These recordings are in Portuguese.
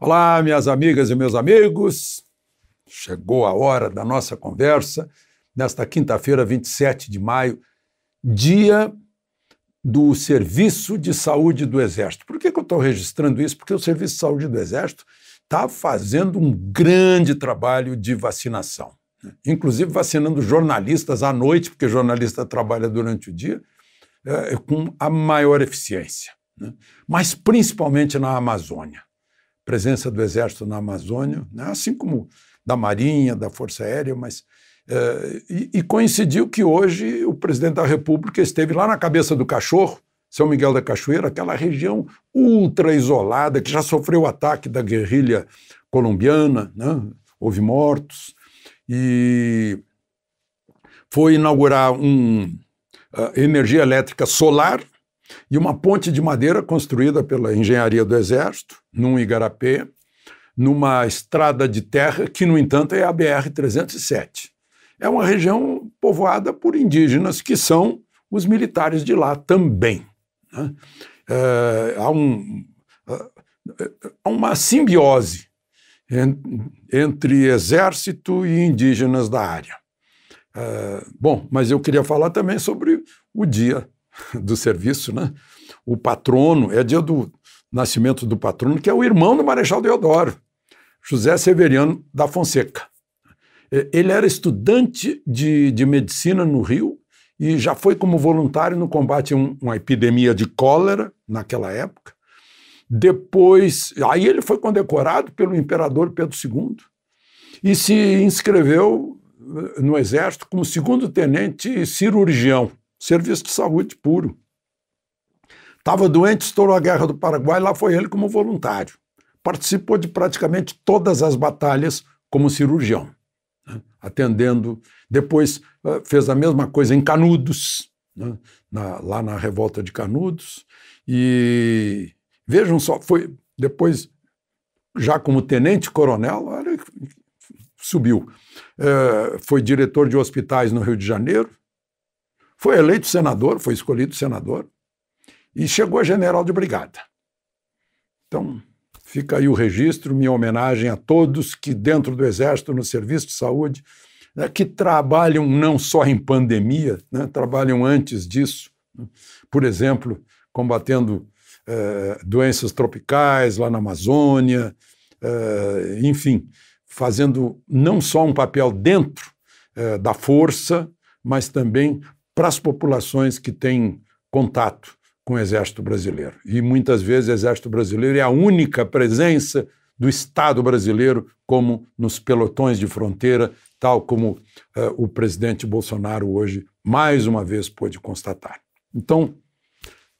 Olá, minhas amigas e meus amigos. Chegou a hora da nossa conversa nesta quinta-feira, 27 de maio, dia do Serviço de Saúde do Exército. Por que, que eu estou registrando isso? Porque o Serviço de Saúde do Exército está fazendo um grande trabalho de vacinação, né? inclusive vacinando jornalistas à noite, porque jornalista trabalha durante o dia, é, com a maior eficiência, né? mas principalmente na Amazônia. Presença do Exército na Amazônia, né? assim como da Marinha, da Força Aérea, mas é, e, e, coincidiu que hoje o presidente da República esteve lá na cabeça do cachorro, São Miguel da Cachoeira, aquela região ultra isolada que já sofreu o ataque da guerrilha colombiana, né? houve mortos, e foi inaugurar um, uh, energia elétrica solar e uma ponte de madeira construída pela engenharia do Exército, num igarapé, numa estrada de terra que, no entanto, é a BR-307 é uma região povoada por indígenas, que são os militares de lá também. Né? É, há, um, há uma simbiose entre exército e indígenas da área. É, bom, mas eu queria falar também sobre o dia do serviço, né? O patrono, é dia do nascimento do patrono, que é o irmão do Marechal Deodoro, José Severiano da Fonseca. É, ele era estudante de, de medicina no Rio e já foi como voluntário no combate a um, uma epidemia de cólera naquela época. Depois, aí ele foi condecorado pelo imperador Pedro II e se inscreveu eh, no exército como segundo tenente cirurgião, serviço de saúde puro. Estava doente, estourou a guerra do Paraguai, lá foi ele como voluntário. Participou de praticamente todas as batalhas como cirurgião né, atendendo. Depois uh, fez a mesma coisa em Canudos, né, na, lá na revolta de Canudos. E vejam só, foi depois, já como tenente-coronel, subiu. Uh, foi diretor de hospitais no Rio de Janeiro, foi eleito senador, foi escolhido senador, e chegou a general de brigada. Então, Fica aí o registro, minha homenagem a todos que, dentro do Exército, no Serviço de Saúde, né, que trabalham não só em pandemia, né, trabalham antes disso. Né, por exemplo, combatendo eh, doenças tropicais lá na Amazônia, eh, enfim, fazendo não só um papel dentro eh, da força, mas também para as populações que têm contato com o Exército Brasileiro. E muitas vezes o Exército Brasileiro é a única presença do Estado brasileiro, como nos pelotões de fronteira, tal como uh, o presidente Bolsonaro hoje mais uma vez pôde constatar. Então,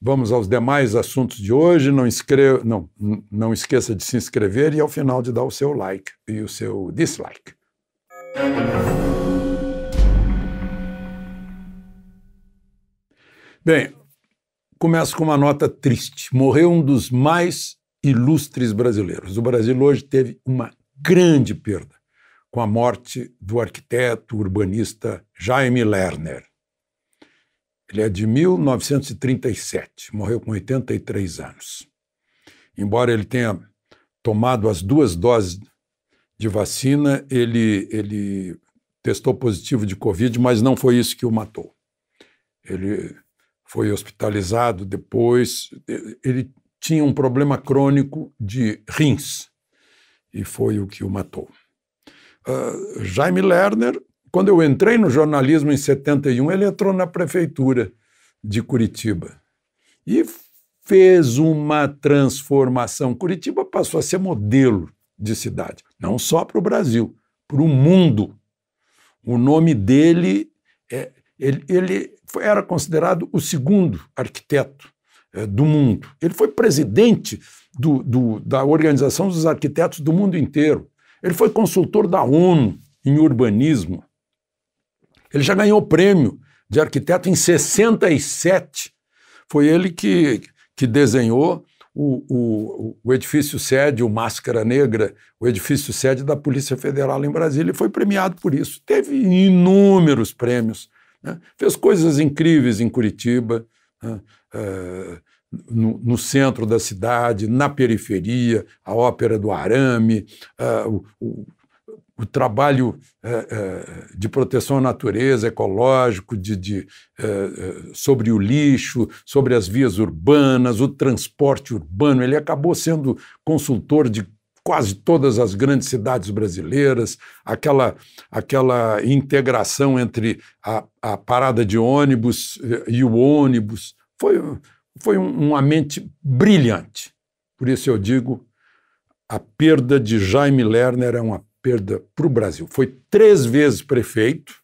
vamos aos demais assuntos de hoje. Não, inscreva, não, não esqueça de se inscrever e ao final de dar o seu like e o seu dislike. Bem, Começo com uma nota triste. Morreu um dos mais ilustres brasileiros. O Brasil hoje teve uma grande perda com a morte do arquiteto urbanista Jaime Lerner. Ele é de 1937, morreu com 83 anos. Embora ele tenha tomado as duas doses de vacina, ele, ele testou positivo de Covid, mas não foi isso que o matou. Ele foi hospitalizado depois. Ele tinha um problema crônico de rins e foi o que o matou. Uh, Jaime Lerner, quando eu entrei no jornalismo em 71, ele entrou na prefeitura de Curitiba e fez uma transformação. Curitiba passou a ser modelo de cidade, não só para o Brasil, para o mundo. O nome dele é, ele, ele era considerado o segundo arquiteto é, do mundo. Ele foi presidente do, do, da Organização dos Arquitetos do Mundo Inteiro. Ele foi consultor da ONU em urbanismo. Ele já ganhou prêmio de arquiteto em 67. Foi ele que, que desenhou o, o, o, edifício sede, o Máscara Negra, o edifício sede da Polícia Federal em Brasília, e foi premiado por isso. Teve inúmeros prêmios né? Fez coisas incríveis em Curitiba, né? é, no, no, centro da cidade, na periferia, a ópera do arame, uh, o, o trabalho é, é, de proteção à natureza, ecológico, de, de é, sobre o lixo, sobre as vias urbanas, o transporte urbano. Ele acabou sendo consultor de quase todas as grandes cidades brasileiras, aquela, aquela integração entre a, a parada de ônibus e o ônibus. Foi, foi uma mente brilhante. Por isso eu digo, a perda de Jaime Lerner é uma perda para o Brasil. Foi três vezes prefeito,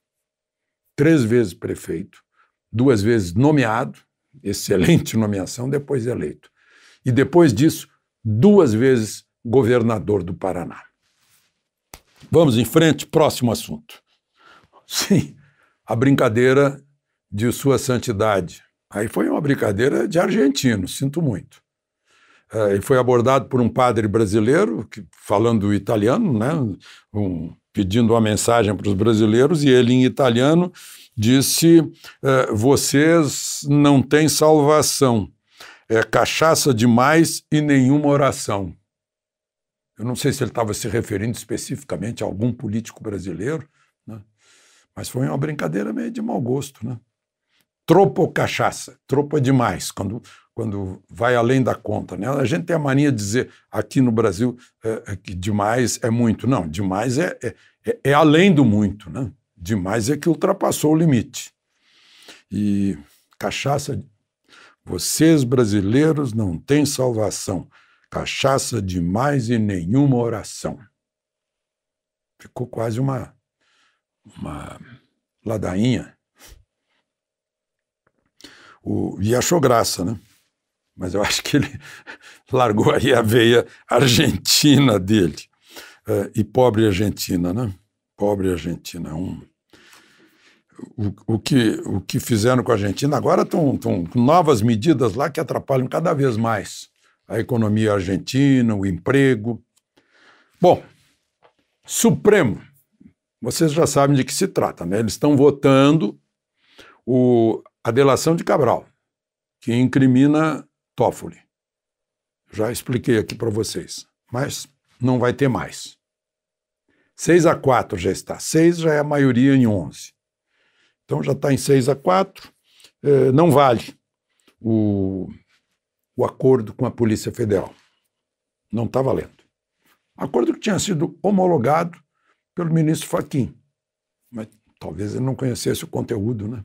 três vezes prefeito, duas vezes nomeado, excelente nomeação, depois eleito. E depois disso, duas vezes governador do Paraná. Vamos em frente, próximo assunto. Sim, a brincadeira de Sua Santidade. Aí foi uma brincadeira de argentino, sinto muito. Uh, ele foi abordado por um padre brasileiro, que, falando italiano, né, um, pedindo uma mensagem para os brasileiros, e ele, em italiano, disse: uh, Vocês não têm salvação, é cachaça demais e nenhuma oração. Eu não sei se ele estava se referindo especificamente a algum político brasileiro, né, mas foi uma brincadeira meio de mau gosto. Né? Tropo cachaça, tropo é demais. Quando quando vai além da conta. Né? A gente tem a mania de dizer aqui no Brasil é, é que demais é muito. Não, demais é, é, é, é além do muito. Né? Demais é que ultrapassou o limite. E cachaça, vocês brasileiros não têm salvação. Cachaça demais e nenhuma oração. Ficou quase uma, uma ladainha. O, e achou graça, né? mas eu acho que ele largou aí a veia argentina dele. Uh, e pobre Argentina, né? Pobre Argentina. Um, o, o, que, o que fizeram com a Argentina agora estão com novas medidas lá que atrapalham cada vez mais a economia argentina, o emprego. Bom, Supremo, vocês já sabem de que se trata, né? Eles estão votando o, a delação de Cabral, que incrimina Toffoli. Já expliquei aqui para vocês, mas não vai ter mais. 6 a 4 já está. 6 já é a maioria em 11. Então já está em 6 a 4. É, não vale o, o acordo com a Polícia Federal. Não está valendo. Acordo que tinha sido homologado pelo ministro Fachin. Mas talvez ele não conhecesse o conteúdo, né?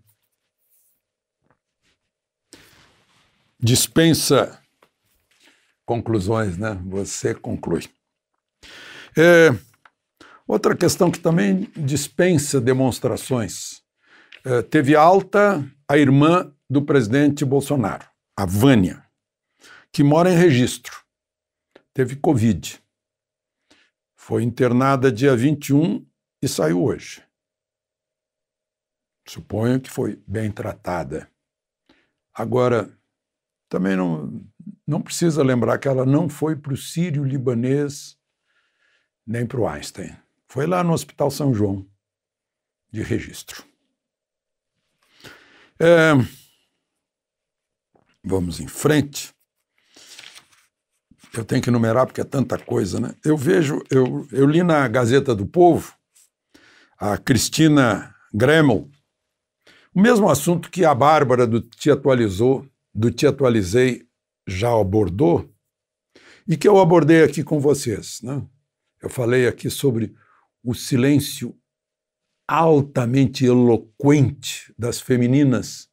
dispensa conclusões, né? Você conclui. É, outra questão que também dispensa demonstrações. É, teve alta a irmã do presidente Bolsonaro, a Vânia, que mora em registro. Teve Covid. Foi internada dia 21 e saiu hoje. Suponho que foi bem tratada. Agora, também não, não precisa lembrar que ela não foi para o Sírio-Libanês nem para o Einstein. Foi lá no Hospital São João, de registro. É, vamos em frente. Eu tenho que numerar porque é tanta coisa, né? Eu vejo, eu, eu li na Gazeta do Povo a Cristina Gremel, o mesmo assunto que a Bárbara do Te Atualizou do Te Atualizei já abordou e que eu abordei aqui com vocês. Né? Eu falei aqui sobre o silêncio altamente eloquente das femininas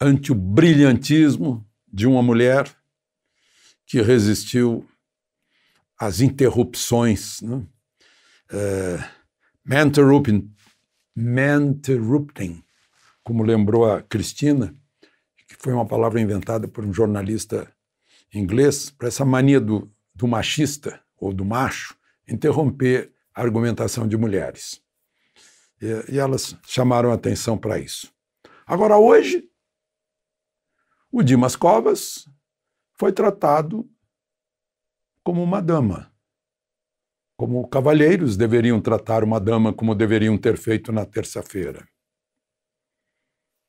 ante o brilhantismo de uma mulher que resistiu às interrupções. Né? É, Manterrupting, como lembrou a Cristina, que foi uma palavra inventada por um jornalista inglês, para essa mania do, do machista ou do macho interromper a argumentação de mulheres. E, e elas chamaram atenção para isso. Agora, hoje, o Dimas Covas foi tratado como uma dama. Como cavalheiros deveriam tratar uma dama como deveriam ter feito na terça-feira.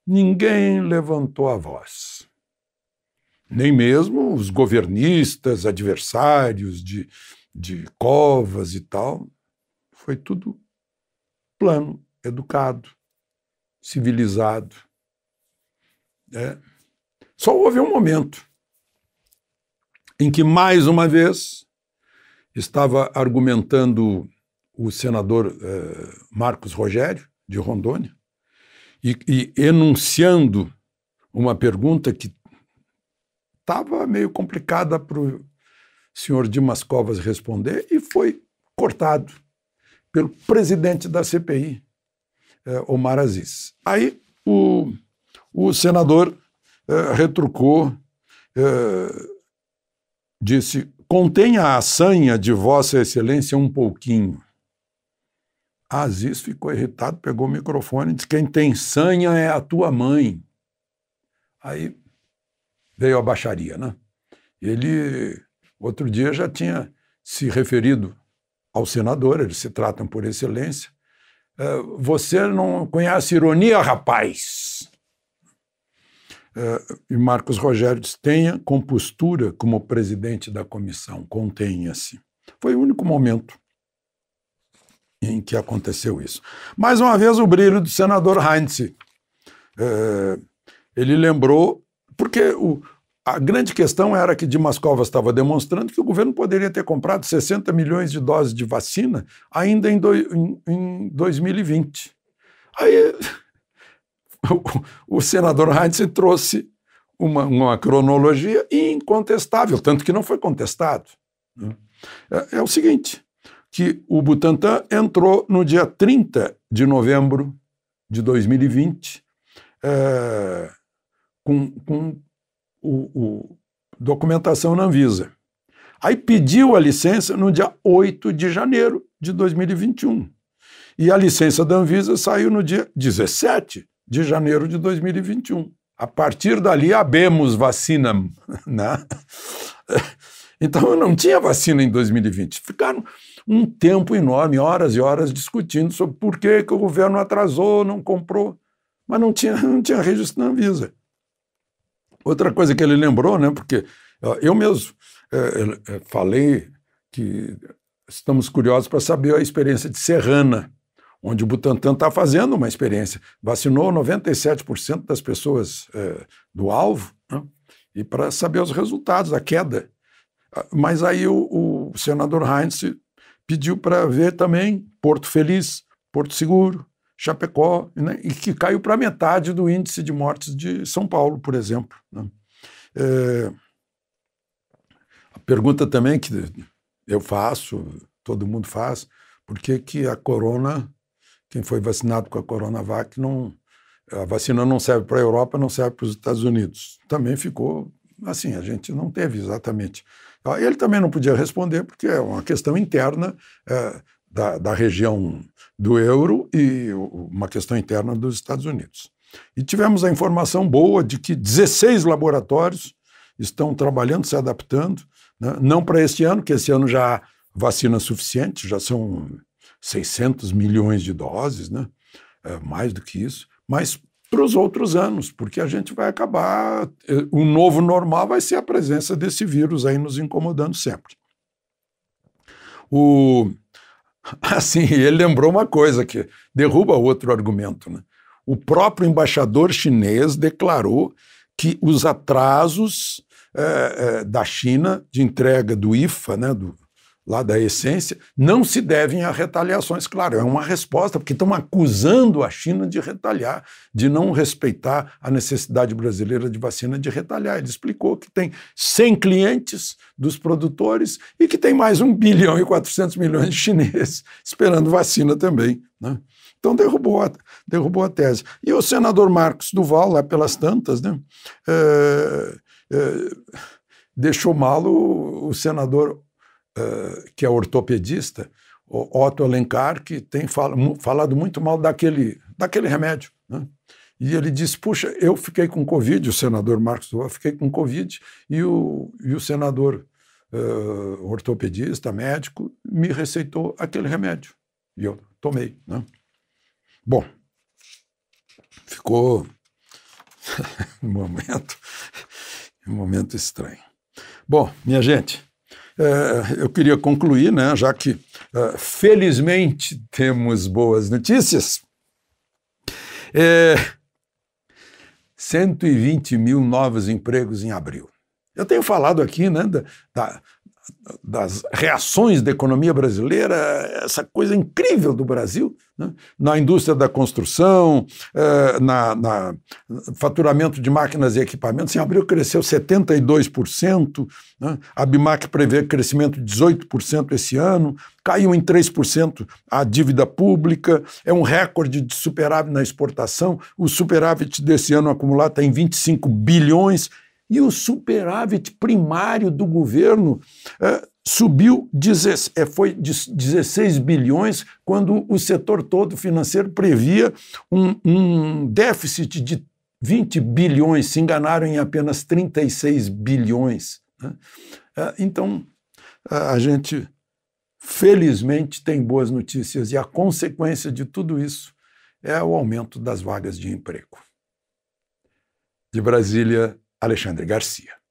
Ninguém levantou a voz. nem mesmo os governistas, adversários de, de Covas e tal. Foi tudo plano, educado, civilizado. É. Só houve um momento em que, mais uma vez, estava argumentando o senador eh, Marcos Rogério, de Rondônia, e, e enunciando uma pergunta que estava meio complicada para o senhor Dimas Covas responder e foi cortado pelo presidente da CPI, eh, Omar Aziz. Aí o, o senador eh, retrucou, eh, disse: contenha a sanha de Vossa Excelência um pouquinho. Aziz ficou irritado, pegou o microfone e disse: Quem tem sanha é a tua mãe. Aí veio a baixaria, né? Ele, outro dia, já tinha se referido ao senador, eles se tratam por excelência. É, você não conhece ironia, rapaz? É, e Marcos Rogério disse: tenha compostura como presidente da comissão, contenha-se. Foi o único momento em que aconteceu isso. Mais uma vez, o brilho do senador Heinz. É, ele lembrou, porque o, a grande questão era que Dimas Covas estava demonstrando que o governo poderia ter comprado 60 milhões de doses de vacina ainda em, do, em, em 2020. Aí o, senador Heinz trouxe uma, uma, cronologia incontestável, tanto que não foi contestado. Né? É, é o seguinte: que o Butantan entrou no dia 30 de novembro de 2020 é, com, com o, o, documentação na Anvisa. Aí pediu a licença no dia 8 de janeiro de 2021. E a licença da Anvisa saiu no dia 17 de janeiro de 2021. A partir dali, abemos vacina. Né? Então, não tinha vacina em 2020. Ficaram um tempo enorme, horas e horas, discutindo sobre por que, que o governo atrasou, não comprou, mas não tinha, não tinha registro na Anvisa. Outra coisa que ele lembrou, né, porque eu mesmo é, é, falei que estamos curiosos para saber a experiência de Serrana, onde o Butantan está fazendo uma experiência. Vacinou 97% das pessoas é, do alvo, né, e para saber os resultados, a queda. Mas aí o, o senador Heinz pediu para ver também Porto Feliz, Porto Seguro, Chapecó, né, e que caiu para metade do índice de mortes de São Paulo, por exemplo. Né. É, a pergunta também que eu faço, todo mundo faz, por que, que a corona, quem foi vacinado com a Coronavac, não, a vacina não serve para a Europa, não serve para os Estados Unidos? Também ficou assim, a gente não teve exatamente ele também não podia responder, porque é uma questão interna é, da, da região do euro e uma questão interna dos Estados Unidos. E tivemos a informação boa de que 16 laboratórios estão trabalhando, se adaptando, né? não para este ano, que esse ano já há vacina suficiente, já são 600 milhões de doses, né? É, mais do que isso, mas para os outros anos, porque a gente vai acabar. O novo normal vai ser a presença desse vírus aí nos incomodando sempre. O, assim, ele lembrou uma coisa que derruba outro argumento. Né? O próprio embaixador chinês declarou que os atrasos é, é, da China de entrega do IFA, né, do, lá da essência, não se devem a retaliações. Claro, é uma resposta, porque estão acusando a China de retaliar, de não respeitar a necessidade brasileira de vacina de retaliar. Ele explicou que tem 100 clientes dos produtores e que tem mais 1 bilhão e 400 milhões de chineses esperando vacina também. Né? Então derrubou a, derrubou a tese. E o senador Marcos Duval, lá pelas tantas, né, é, é, deixou mal o, o senador eh, que é ortopedista, Otto Alencar, que tem falado muito mal daquele, daquele remédio. Né? E ele disse: Puxa, eu fiquei com Covid, o senador Marcos Duval, fiquei com Covid, e o, e o senador uh, ortopedista, médico, me receitou aquele remédio. E eu tomei. Né? Bom, ficou um momento Um momento estranho. Bom, minha gente, é, eu queria concluir, né, já que é, felizmente temos boas notícias. É, 120 mil novos empregos em abril. Eu tenho falado aqui né, da, da, das reações da economia brasileira, essa coisa incrível do Brasil, né? na indústria da construção, eh, na, na, faturamento de máquinas e equipamentos. Em abril cresceu 72%, né? a BIMAC prevê crescimento de 18% esse ano, caiu em 3% a dívida pública, é um recorde de superávit na exportação, o superávit desse ano acumulado está em 25 bilhões, e o superávit primário do governo é, subiu, é, foi de 16 bilhões, quando o setor todo financeiro previa um, um déficit de 20 bilhões, se enganaram em apenas 36 bilhões. Né? É, então, a gente, felizmente, tem boas notícias, e a consequência de tudo isso é o aumento das vagas de emprego. De Brasília, Alexandre Garcia.